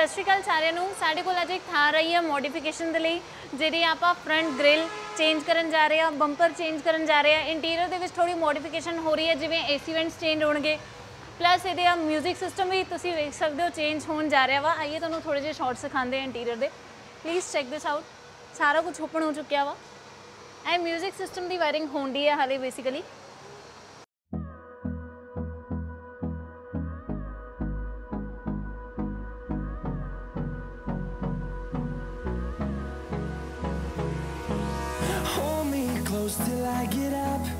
ਸਤਿ ਸ਼੍ਰੀ ਅਕਾਲ ਸਾਰਿਆਂ ਨੂੰ। ਸਾਡੇ ਕੋਲ ਅੱਜ ਇੱਕ ਥਾਰ ਰਹੀ ਹੈ ਮੋਡੀਫਿਕੇਸ਼ਨ ਦੇ ਲਈ ਜਿਹੜੀ ਆਪਾਂ ਫਰੰਟ ਗ੍ਰਿਲ ਚੇਂਜ ਕਰਨ ਜਾ ਰਹੇ ਆ ਬੰਪਰ ਚੇਂਜ ਕਰਨ ਜਾ ਰਹੇ ਆ। ਇੰਟੀਰੀਅਰ ਦੇ ਵਿੱਚ ਥੋੜੀ ਮੋਡੀਫਿਕੇਸ਼ਨ ਹੋ ਰਹੀ ਹੈ ਜਿਵੇਂ ਏਸੀ ਵੈਂਟਸ ਚੇਂਜ ਹੋਣਗੇ। ਪਲੱਸ ਇਹਦੇ ਆ 뮤직 ਸਿਸਟਮ ਵੀ ਤੁਸੀਂ ਵੇਖ ਸਕਦੇ ਹੋ ਚੇਂਜ ਹੋਣ ਜਾ ਰਿਹਾ ਵਾ। ਆਈਏ ਤੁਹਾਨੂੰ ਥੋੜੇ ਜਿਹੇ ਸ਼ਾਰਟਸ ਸਿਖਾਉਂਦੇ ਆ ਇੰਟੀਰੀਅਰ ਦੇ। ਪਲੀਜ਼ ਚੈੱਕ ਦਿਸ ਆਊਟ ਸਾਰਾ ਕੁਝ ਓਪਨ ਹੋ ਚੁੱਕਿਆ ਵਾ। ਐ 뮤직 ਸਿਸਟਮ ਦੀ ਵਾਇਰਿੰਗ ਹੋਣੀ ਹੈ ਹਾਲੇ basically close till I get up.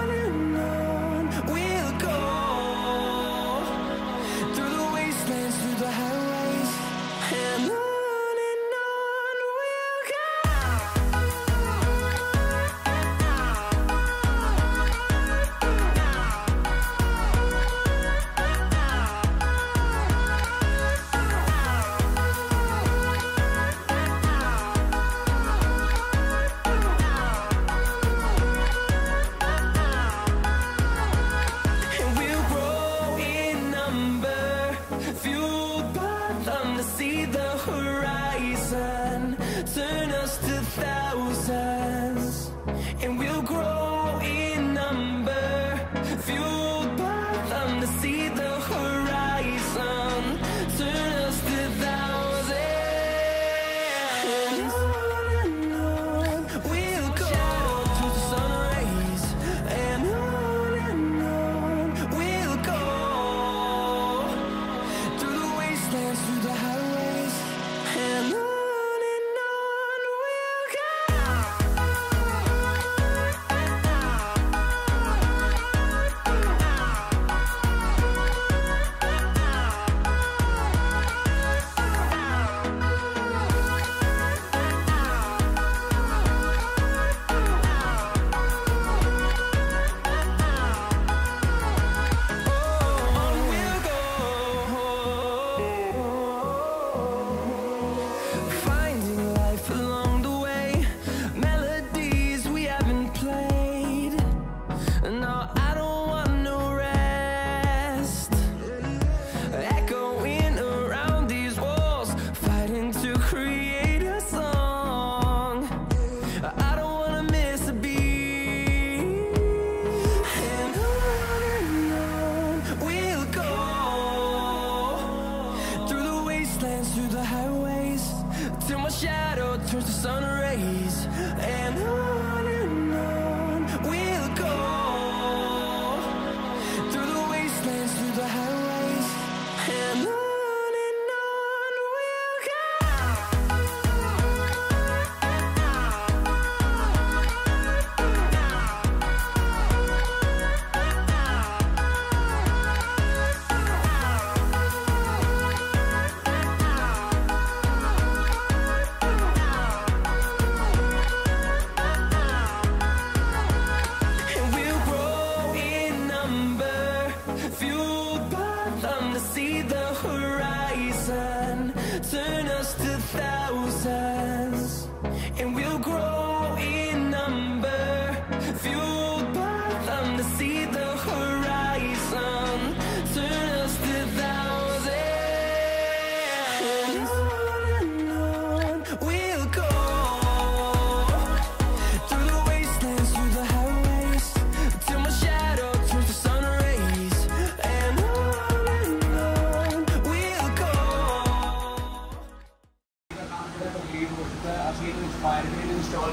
sun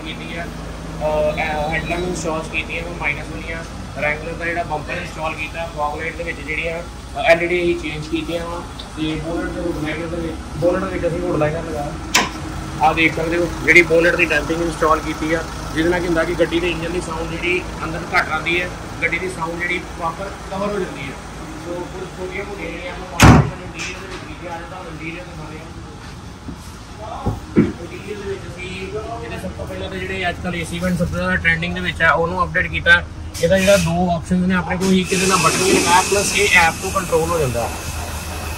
ਵੀ ਇੰਸਟਾਲ ਕੀਤੀ ਹੈ ਹੈਡਲਾਈਨ ਇੰਸਟਾਲ ਕੀਤੀਆਂ ਉਹ ਮਾਈਨਸ ਵਾਲੀਆਂ ਰੈਂਗਲਰ ਦਾ ਜਿਹੜਾ ਬੰਪਰ ਇੰਸਟਾਲ ਕੀਤਾ ਫੌਗ ਲਾਈਟ ਦੇ ਵਿੱਚ ਜਿਹੜੀਆਂ ਐਲਈਡੀ ਹੀ ਚੇਂਜ ਕੀਤੀਆਂ ਵਾ। ਤੇ ਬੋਨਟ ਦੇ ਹੁੱਡ ਦੇ ਵਿੱਚ ਬੋਨਟ ਦੇ ਵਿੱਚ ਅਸੀਂ ਹੁੱਡ ਲਾਈਨਰ ਲਗਾਇਆ ਆ ਦੇਖ ਸਕਦੇ ਹੋ, ਜਿਹੜੀ ਬੋਨਟ ਦੀ ਡੈਂਪਿੰਗ ਇੰਸਟਾਲ ਕੀਤੀ ਆ, ਜਿਹਦੇ ਨਾਲ ਕੀ ਹੁੰਦਾ ਕਿ ਗੱਡੀ ਦੇ ਇੰਜਨ ਦੀ ਸਾਊਂਡ ਜਿਹੜੀ ਅੰਦਰ ਘੱਟ ਆਉਂਦੀ ਹੈ, ਗੱਡੀ ਦੀ ਸਾਊਂਡ ਜਿਹੜੀ ਪ੍ਰੋਪਰ ਕਵਰ ਹੋ ਜਾਂਦੀ ਹੈ। ਸੋ ਕੁਝ ਛੋਟੀਆਂ ਮੋਟੀਆਂ ਜਿਹੜੀਆਂ ਆਪਾਂ ਮੋਡੀਫਿਕੇਸ਼ਨ ਇੰਟੀਰੀਅਰ ਦੇ ਵਿੱਚ ਕੀਤੀਆਂ ਆ ਜਾਂਦਾ ਇੰਟੀਰੀਅਰ ਦੇ ਸਾਰੇ ਇੰਟੀਰੀਅਰ ਦੇ ਵਿੱਚ ਅਸੀਂ ਇਹਦੇ ਸਭ ਤੋਂ ਪਹਿਲਾਂ ਤਾਂ ਜਿਹੜੇ ਅੱਜ ਕੱਲ੍ਹ ਏਸੀ ਵੈਂਟ ਸਭ ਤੋਂ ਜ਼ਿਆਦਾ ਟ੍ਰੈਂਡਿੰਗ ਦੇ ਵਿੱਚ ਆ, ਉਹਨੂੰ ਅਪਡੇਟ ਕੀਤਾ। ਇਹਦਾ ਜਿਹੜਾ ਦੋ ਆਪਸ਼ਨਸ ਨੇ, ਆਪਣੇ ਕੋਲ ਹੀ ਕਿਤੇ ਨਾਲ ਬਟਨ ਵੀ ਲਗਾਇਆ ਪਲੱਸ ਇਹ ਐਪ ਤੋਂ ਕੰਟਰੋਲ ਹੋ ਜਾਂਦਾ।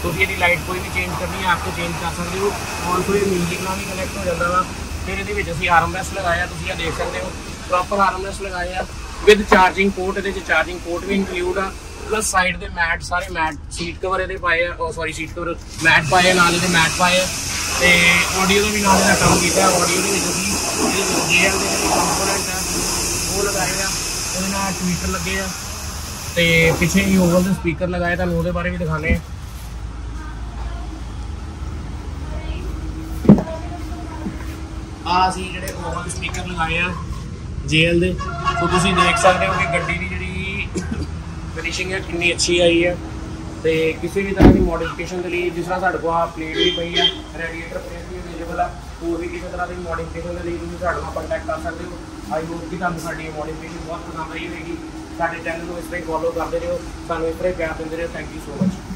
ਤੁਸੀਂ ਇਹਦੀ ਲਾਈਟ ਕੋਈ ਵੀ ਚੇਂਜ ਕਰਨੀ ਹੈ ਆਪ ਤੋਂ ਚੇਂਜ ਕਰ ਸਕਦੇ ਹੋ। ਔਰ ਫਿਰ ਮਿਊਜ਼ਿਕ ਨਾਲ ਵੀ ਕਨੈਕਟ ਹੋ ਜਾਂਦਾ ਵਾ। ਫਿਰ ਇਹਦੇ ਵਿੱਚ ਅਸੀਂ ਆਰਐਮਐਸ ਲਗਾਇਆ, ਤੁਸੀਂ ਇਹ ਦੇਖ ਸਕਦੇ ਹੋ। ਪ੍ਰੋਪਰ ਆਰਐਮਐਸ ਲਗਾਏ ਆ ਵਿਦ ਚਾਰਜਿੰਗ ਪੋਰਟ ਇਹਦੇ ਚ ਚਾਰਜਿੰਗ ਪੋਰਟ ਵੀ ਇਨਕਲੂਡ ਆ। ਪਲੱਸ ਸਾਈਡ ਦੇ ਮੈਟ ਸਾਰੇ ਮੈਟ ਸੀਟ ਕਵਰ ਇਹਦੇ ਪਾਏ ਆ। ਉਹ ਸੌਰੀ ਸੀਟ ਕਵਰ ਮੈਟ ਪਾਏ ਆ, ਨਾਲ ਇਹਦੇ ਮੈਟ ਪਾਏ ਆ। ਤੇ ਆਡੀਓ ਦਾ ਵੀ ਨਾਲ ਇਹਦਾ ਕੰਮ ਕੀਤਾ। ਆਡੀਓ ਦੇ ਵਿੱਚ ਅਸੀਂ ਇਹਦੇ ਵਿੱਚ ਦੇ ਜਿਹੜੇ ਕੰਪੋਨੈਂਟ ਆ ਉਹ ਲਗਾਏ ਆ, ਉਹਦੇ ਨਾਲ ਟਵੀਟਰ ਲੱਗੇ ਆ ਤੇ ਪਿੱਛੇ ਹੀ ਓਵਲ ਦੇ ਸਪੀਕਰ ਲਗਾਏ ਤੁਹਾਨੂੰ ਉਹਦੇ ਬਾਰੇ ਵੀ ਦਿਖਾਣੇ ਆ ਆ ਅਸੀਂ ਜਿਹੜੇ ਓਵਲ ਦੇ ਸਪੀਕਰ ਲਗਾਏ ਆ ਜੀਐਲ ਦੇ। ਸੋ ਤੁਸੀਂ ਦੇਖ ਸਕਦੇ ਹੋ ਕਿ ਗੱਡੀ ਦੀ ਜਿਹੜੀ ਫਿਨਿਸ਼ਿੰਗ ਹੈ ਕਿੰਨੀ ਅੱਛੀ ਆਈ ਹੈ ਤੇ ਕਿਸੇ ਵੀ ਤਰ੍ਹਾਂ ਦੀ ਮੋਡੀਫਿਕੇਸ਼ਨ ਦੇ ਲਈ, ਜਿਸ ਤਰ੍ਹਾਂ ਸਾਡੇ ਕੋਲ ਆ ਪਲੇਟ ਵੀ ਪਈ ਹੈ ਰੈਡੀਏਟਰ ਪਲੇਟ ਵੀ ਅਵੇਲੇਬਲ ਆ, ਹੋਰ ਵੀ ਕਿਸੇ ਤਰ੍ਹਾਂ ਦੀ ਮੋਡੀਫਿਕੇਸ਼ਨ ਦੇ ਲਈ ਤੁਸੀਂ ਸਾਡੇ ਨਾਲ ਕੰਟੈਕਟ ਕਰ ਸਕਦੇ ਹੋ। ਆਈ ਹੋਪ ਕਿ ਤੁਹਾਨੂੰ ਸਾਡੀ ਮੋਡੀਫਿਕੇਸ਼ਨ ਬਹੁਤ ਪਸੰਦ ਆਈ ਹੋਵੇਗੀ। ਸਾਡੇ ਚੈਨਲ ਨੂੰ ਇਸ ਤਰ੍ਹਾਂ ਫੋਲੋ ਕਰਦੇ ਰਹੋ। ਸਾਨੂੰ ਇਸ ਤਰ੍ਹਾਂ ਪਿਆਰ ਦਿੰਦੇ ਰਹੋ। Thank you so much